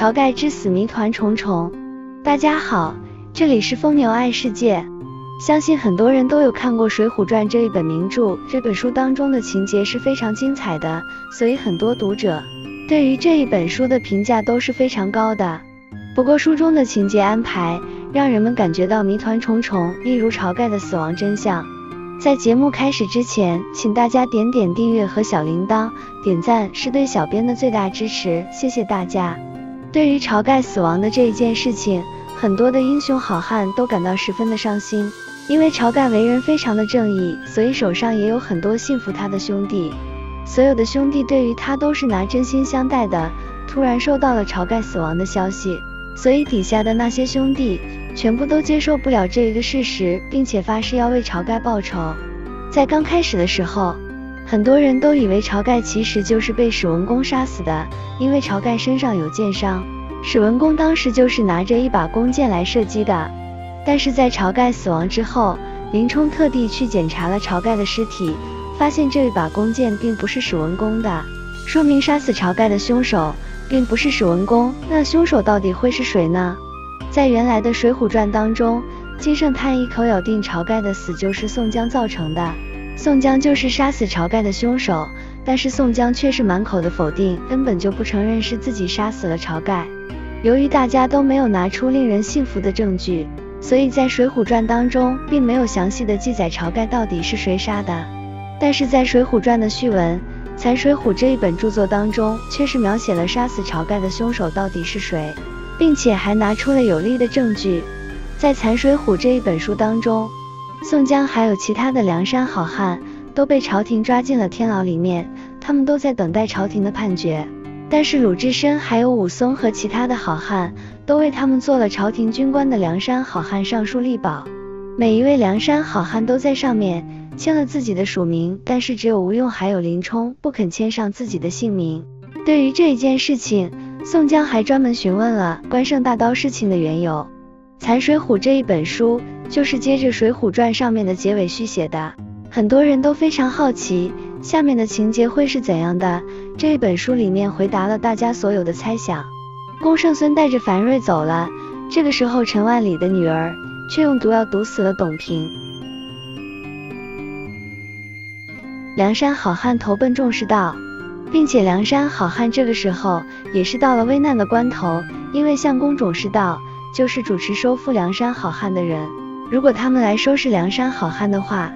晁盖之死谜团重重。大家好，这里是疯牛爱世界。相信很多人都有看过《水浒传》这一本名著，这本书当中的情节是非常精彩的，所以很多读者对于这一本书的评价都是非常高的。不过书中的情节安排让人们感觉到谜团重重，例如晁盖的死亡真相。在节目开始之前，请大家点点订阅和小铃铛，点赞是对小编的最大支持，谢谢大家。对于晁盖死亡的这一件事情，很多的英雄好汉都感到十分的伤心，因为晁盖为人非常的正义，所以手上也有很多信服他的兄弟，所有的兄弟对于他都是拿真心相待的。突然收到了晁盖死亡的消息，所以底下的那些兄弟。全部都接受不了这一个事实，并且发誓要为晁盖报仇。在刚开始的时候，很多人都以为晁盖其实就是被史文恭杀死的，因为晁盖身上有箭伤，史文恭当时就是拿着一把弓箭来射击的。但是在晁盖死亡之后，林冲特地去检查了晁盖的尸体，发现这一把弓箭并不是史文恭的，说明杀死晁盖的凶手并不是史文恭。那凶手到底会是谁呢？在原来的《水浒传》当中，金圣叹一口咬定晁盖的死就是宋江造成的，宋江就是杀死晁盖的凶手。但是宋江却是满口的否定，根本就不承认是自己杀死了晁盖。由于大家都没有拿出令人信服的证据，所以在《水浒传》当中并没有详细的记载晁盖到底是谁杀的。但是在《水浒传》的序文《残水浒》这一本著作当中，却是描写了杀死晁盖的凶手到底是谁。并且还拿出了有力的证据，在《残水浒》这一本书当中，宋江还有其他的梁山好汉都被朝廷抓进了天牢里面，他们都在等待朝廷的判决。但是鲁智深还有武松和其他的好汉都为他们做了朝廷军官的梁山好汉上书力保，每一位梁山好汉都在上面签了自己的署名，但是只有吴用还有林冲不肯签上自己的姓名。对于这一件事情，宋江还专门询问了关胜大刀事情的缘由，《残水浒》这一本书就是接着《水浒传》上面的结尾续写的，很多人都非常好奇下面的情节会是怎样的。这一本书里面回答了大家所有的猜想。公圣孙带着樊瑞走了，这个时候陈万里的女儿却用毒药毒死了董平。梁山好汉投奔众士道。并且梁山好汉这个时候也是到了危难的关头，因为相公种氏道就是主持收复梁山好汉的人，如果他们来收拾梁山好汉的话，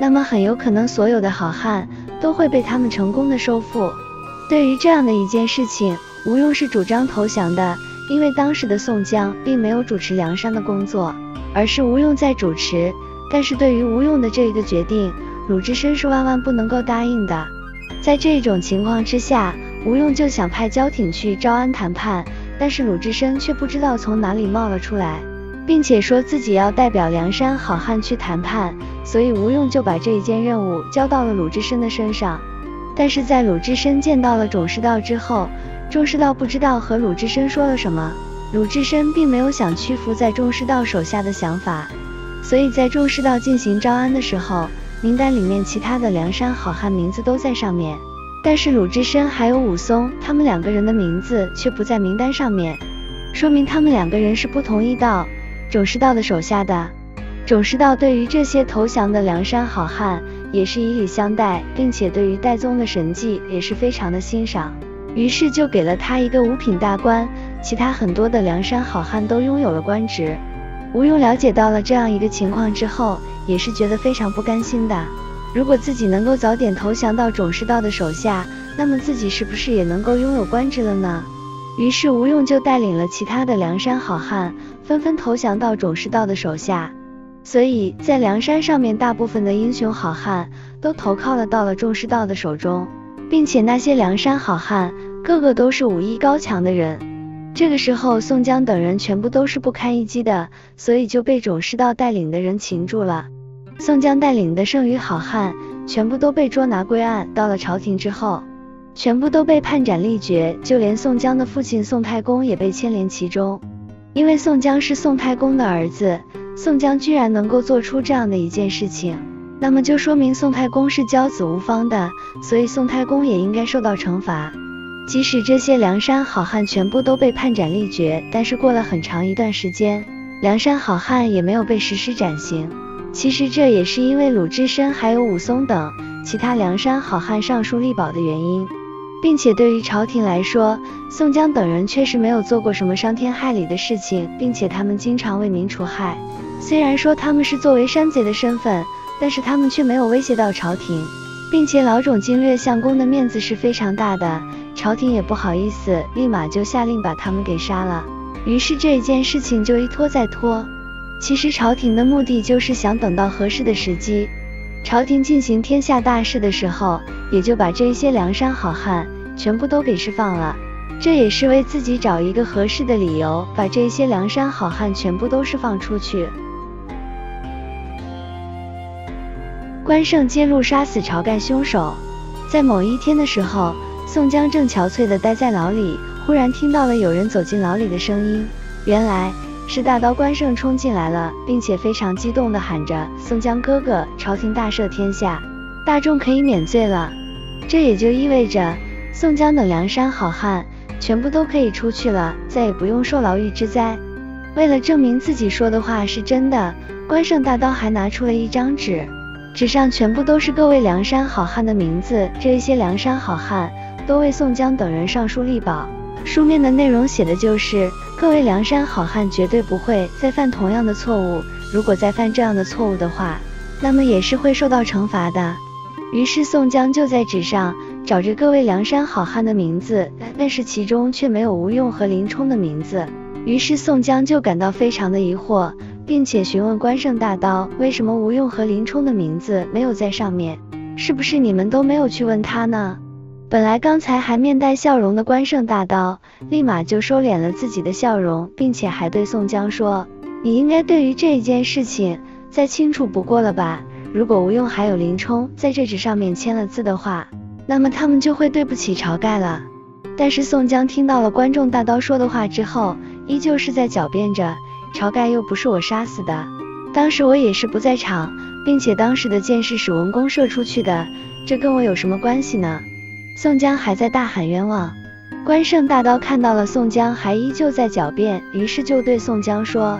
那么很有可能所有的好汉都会被他们成功的收复。对于这样的一件事情，吴用是主张投降的，因为当时的宋江并没有主持梁山的工作，而是吴用在主持。但是对于吴用的这一个决定，鲁智深是万万不能够答应的。在这种情况之下，吴用就想派焦挺去招安谈判，但是鲁智深却不知道从哪里冒了出来，并且说自己要代表梁山好汉去谈判，所以吴用就把这一件任务交到了鲁智深的身上。但是在鲁智深见到了种氏道之后，众氏道不知道和鲁智深说了什么，鲁智深并没有想屈服在众氏道手下的想法，所以在众氏道进行招安的时候。名单里面其他的梁山好汉名字都在上面，但是鲁智深还有武松他们两个人的名字却不在名单上面，说明他们两个人是不同一道种师道的手下的。种师道对于这些投降的梁山好汉也是以礼相待，并且对于戴宗的神迹也是非常的欣赏，于是就给了他一个五品大官，其他很多的梁山好汉都拥有了官职。吴用了解到了这样一个情况之后。也是觉得非常不甘心的。如果自己能够早点投降到种氏道的手下，那么自己是不是也能够拥有官职了呢？于是吴用就带领了其他的梁山好汉，纷纷投降到种氏道的手下。所以在梁山上面，大部分的英雄好汉都投靠了到了种氏道的手中，并且那些梁山好汉个个都是武艺高强的人。这个时候，宋江等人全部都是不堪一击的，所以就被种氏道带领的人擒住了。宋江带领的剩余好汉全部都被捉拿归案。到了朝廷之后，全部都被判斩立决，就连宋江的父亲宋太公也被牵连其中。因为宋江是宋太公的儿子，宋江居然能够做出这样的一件事情，那么就说明宋太公是骄子无方的，所以宋太公也应该受到惩罚。即使这些梁山好汉全部都被判斩立决，但是过了很长一段时间，梁山好汉也没有被实施斩刑。其实这也是因为鲁智深还有武松等其他梁山好汉上书力保的原因，并且对于朝廷来说，宋江等人确实没有做过什么伤天害理的事情，并且他们经常为民除害。虽然说他们是作为山贼的身份，但是他们却没有威胁到朝廷，并且老种经略相公的面子是非常大的，朝廷也不好意思，立马就下令把他们给杀了。于是这一件事情就一拖再拖。其实朝廷的目的就是想等到合适的时机，朝廷进行天下大事的时候，也就把这些梁山好汉全部都给释放了。这也是为自己找一个合适的理由，把这些梁山好汉全部都释放出去。关胜揭露杀死晁盖凶手，在某一天的时候，宋江正憔悴的待在牢里，忽然听到了有人走进牢里的声音，原来。是大刀关胜冲进来了，并且非常激动地喊着：“宋江哥哥，朝廷大赦天下，大众可以免罪了。”这也就意味着宋江等梁山好汉全部都可以出去了，再也不用受牢狱之灾。为了证明自己说的话是真的，关胜大刀还拿出了一张纸，纸上全部都是各位梁山好汉的名字。这一些梁山好汉都为宋江等人上书力保。书面的内容写的就是各位梁山好汉绝对不会再犯同样的错误，如果再犯这样的错误的话，那么也是会受到惩罚的。于是宋江就在纸上找着各位梁山好汉的名字，但是其中却没有吴用和林冲的名字。于是宋江就感到非常的疑惑，并且询问关胜大刀，为什么吴用和林冲的名字没有在上面？是不是你们都没有去问他呢？本来刚才还面带笑容的关胜大刀，立马就收敛了自己的笑容，并且还对宋江说：“你应该对于这一件事情再清楚不过了吧？如果吴用还有林冲在这纸上面签了字的话，那么他们就会对不起晁盖了。”但是宋江听到了关仲大刀说的话之后，依旧是在狡辩着：“晁盖又不是我杀死的，当时我也是不在场，并且当时的箭是史文恭射出去的，这跟我有什么关系呢？”宋江还在大喊冤枉，关胜大刀看到了宋江还依旧在狡辩，于是就对宋江说：“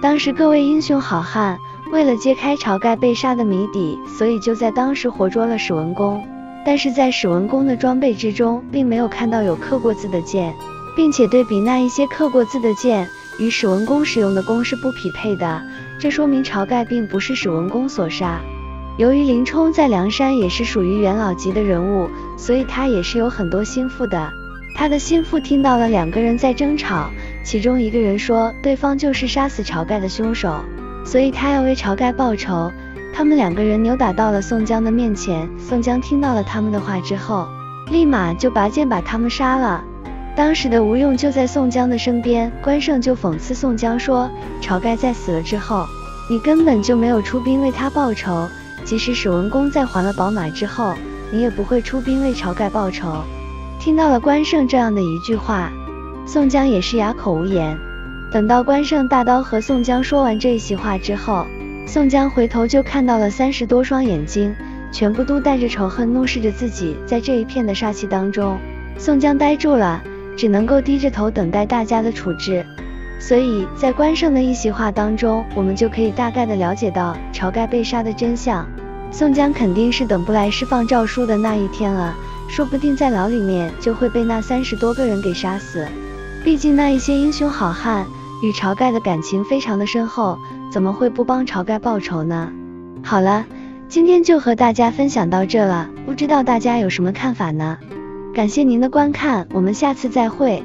当时各位英雄好汉为了揭开晁盖被杀的谜底，所以就在当时活捉了史文恭。但是在史文恭的装备之中，并没有看到有刻过字的剑，并且对比那一些刻过字的剑，与史文恭使用的弓是不匹配的，这说明晁盖并不是史文恭所杀。”由于林冲在梁山也是属于元老级的人物，所以他也是有很多心腹的。他的心腹听到了两个人在争吵，其中一个人说对方就是杀死晁盖的凶手，所以他要为晁盖报仇。他们两个人扭打到了宋江的面前，宋江听到了他们的话之后，立马就拔剑把他们杀了。当时的吴用就在宋江的身边，关胜就讽刺宋江说：晁盖在死了之后，你根本就没有出兵为他报仇。即使史文恭在还了宝马之后，你也不会出兵为晁盖报仇。听到了关胜这样的一句话，宋江也是哑口无言。等到关胜大刀和宋江说完这一席话之后，宋江回头就看到了三十多双眼睛，全部都带着仇恨，怒视着自己。在这一片的杀气当中，宋江呆住了，只能够低着头等待大家的处置。所以在关胜的一席话当中，我们就可以大概的了解到晁盖被杀的真相。宋江肯定是等不来释放诏书的那一天了，说不定在牢里面就会被那三十多个人给杀死。毕竟那一些英雄好汉与晁盖的感情非常的深厚，怎么会不帮晁盖报仇呢？好了，今天就和大家分享到这了，不知道大家有什么看法呢？感谢您的观看，我们下次再会。